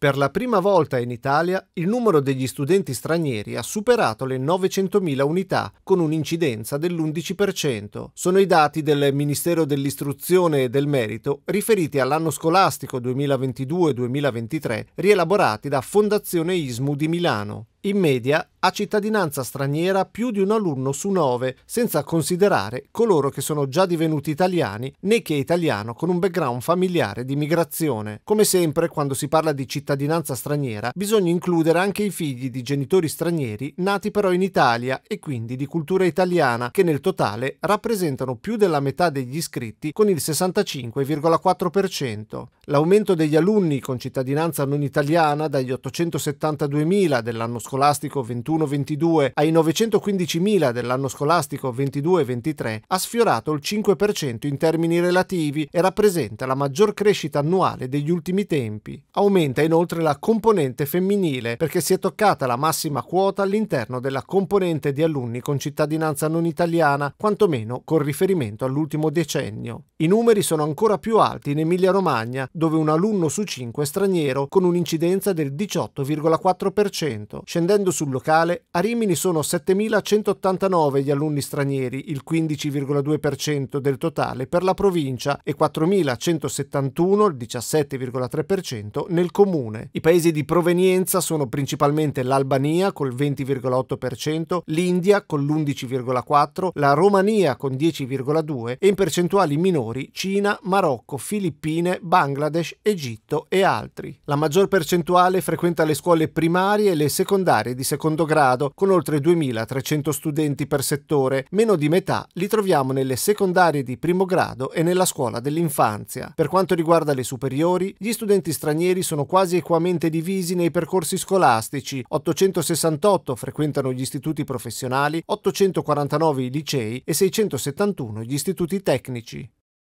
Per la prima volta in Italia il numero degli studenti stranieri ha superato le 900.000 unità, con un'incidenza dell'11%. Sono i dati del Ministero dell'Istruzione e del Merito riferiti all'anno scolastico 2022-2023, rielaborati da Fondazione ISMU di Milano. In media ha cittadinanza straniera più di un alunno su nove, senza considerare coloro che sono già divenuti italiani né chi è italiano con un background familiare di migrazione. Come sempre, quando si parla di cittadinanza straniera, bisogna includere anche i figli di genitori stranieri nati però in Italia e quindi di cultura italiana, che nel totale rappresentano più della metà degli iscritti con il 65,4%. L'aumento degli alunni con cittadinanza non italiana dagli 872.000 dell'anno scolastico 21-22 ai 915.000 dell'anno scolastico 22-23 ha sfiorato il 5% in termini relativi e rappresenta la maggior crescita annuale degli ultimi tempi. Aumenta inoltre la componente femminile perché si è toccata la massima quota all'interno della componente di alunni con cittadinanza non italiana, quantomeno con riferimento all'ultimo decennio. I numeri sono ancora più alti in Emilia-Romagna, dove un alunno su 5 è straniero con un'incidenza del 18,4%, Scendendo sul locale, a Rimini sono 7.189 gli alunni stranieri, il 15,2% del totale per la provincia e 4.171, il 17,3% nel comune. I paesi di provenienza sono principalmente l'Albania col 20,8%, l'India con l'11,4%, la Romania con 10,2% e in percentuali minori Cina, Marocco, Filippine, Bangladesh, Egitto e altri. La maggior percentuale frequenta le scuole primarie e le secondarie secondarie di secondo grado con oltre 2.300 studenti per settore, meno di metà li troviamo nelle secondarie di primo grado e nella scuola dell'infanzia. Per quanto riguarda le superiori, gli studenti stranieri sono quasi equamente divisi nei percorsi scolastici, 868 frequentano gli istituti professionali, 849 i licei e 671 gli istituti tecnici.